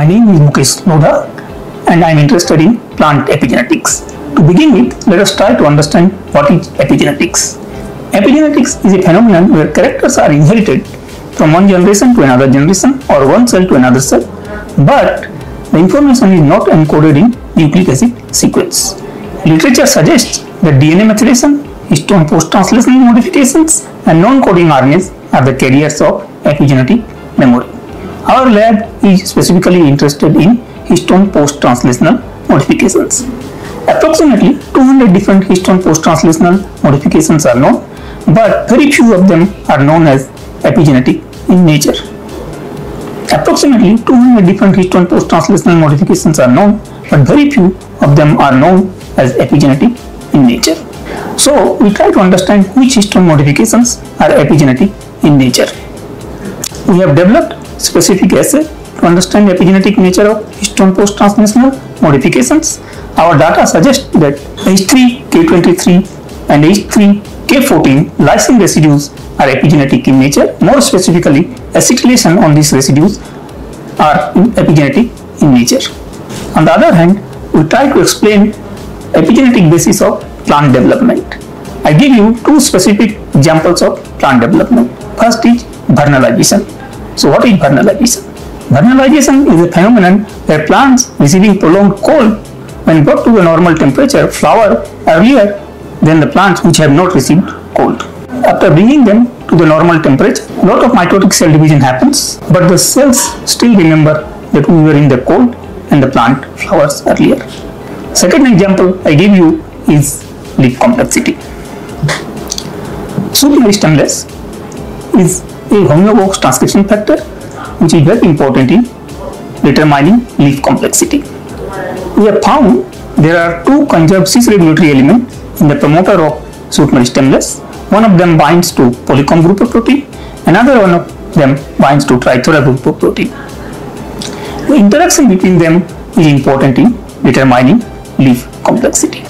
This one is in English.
My name is Mukesh Lodha and I am interested in plant epigenetics. To begin with, let us try to understand what is epigenetics. Epigenetics is a phenomenon where characters are inherited from one generation to another generation or one cell to another cell, but the information is not encoded in nucleic acid sequence. Literature suggests that DNA methylation, histone post-translational modifications, and non-coding RNAs are the carriers of epigenetic memory. Our lab is specifically interested in histone post-translational modifications. Approximately 200 different histone post-translational modifications are known, but very few of them are known as epigenetic in nature. Approximately 200 different histone post-translational modifications are known, but very few of them are known as epigenetic in nature. So, we try to understand which histone modifications are epigenetic in nature. We have developed specific assay to understand epigenetic nature of histone post-translational modifications. Our data suggest that H3K23 and H3K14 lysine residues are epigenetic in nature. More specifically, acetylation on these residues are epigenetic in nature. On the other hand, we try to explain epigenetic basis of plant development. I give you two specific examples of plant development. First is vernalization. So what is vernalization? Vernalization is a phenomenon where plants receiving prolonged cold when brought to a normal temperature flower earlier than the plants which have not received cold. After bringing them to the normal temperature, a lot of mitotic cell division happens, but the cells still remember that we were in the cold and the plant flowers earlier. Second example I give you is leaf complexity. Shoot meristemless is a homeobox transcription factor which is very important in determining leaf complexity. We have found there are two conserved cis regulatory elements in the promoter of shoot meristemless. One of them binds to polycomb group of protein, another one of them binds to trithorax group of protein. The interaction between them is important in determining leaf complexity.